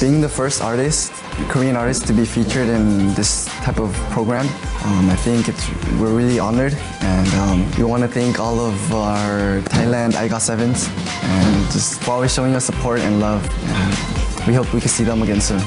being the first artist, Korean artist, to be featured in this type of program, um, I think we're really honored, and um, we want to thank all of our Thailand IGOT7s, and just for always showing us support and love. And we hope we can see them again soon.